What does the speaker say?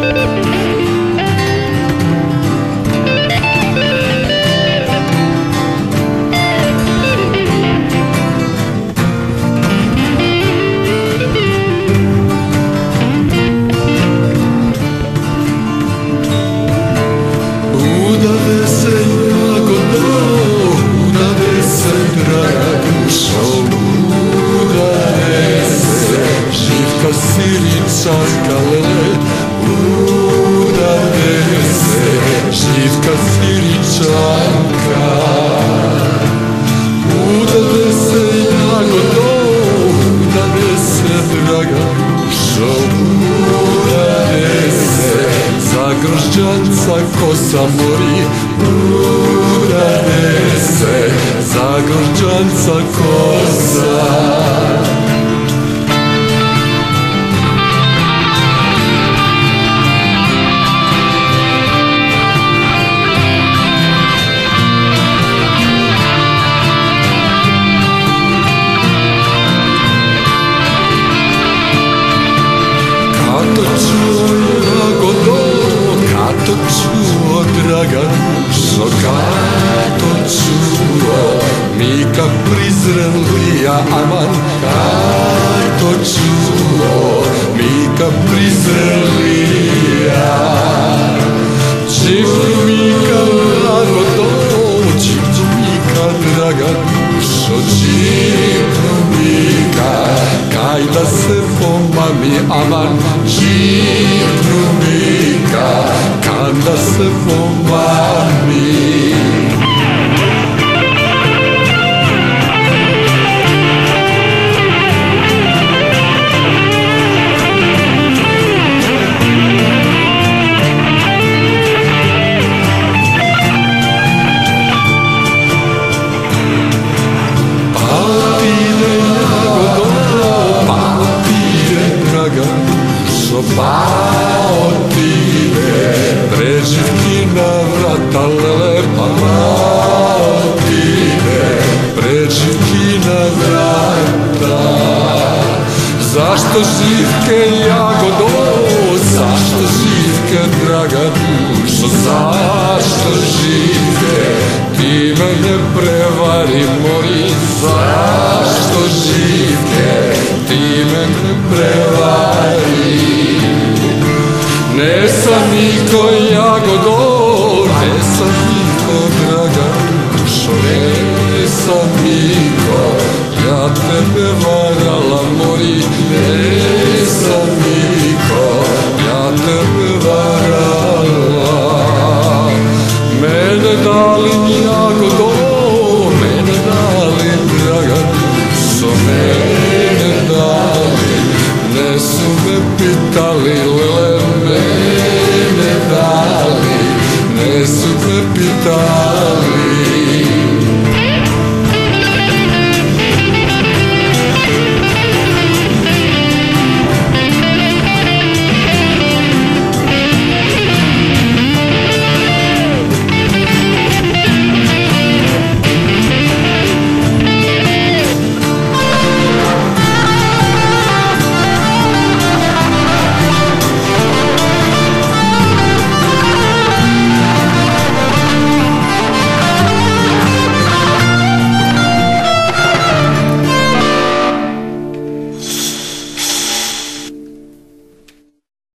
Música Udane se Živka Siričanka Udane se jagodo Udane se draga dušo Udane se Zagrožđanca kosa. mori draga dušo, чува čuo Mika prizrenlija aman, kato čuo Mika prizrenlija Čivnu Mika drago do, čivnu Mika draga dušo, čivnu Mika Kaj da se pomami aman živnu palpire Preživki na vrata lele, palpire Preživki na vrata Zašto živke jagodo, zašto živke draga dušo, zašto živke? Ti mene prevari mori, zašto niko jagodo, ne sam niko draga dušo, sam niko, ja tebe varala capital.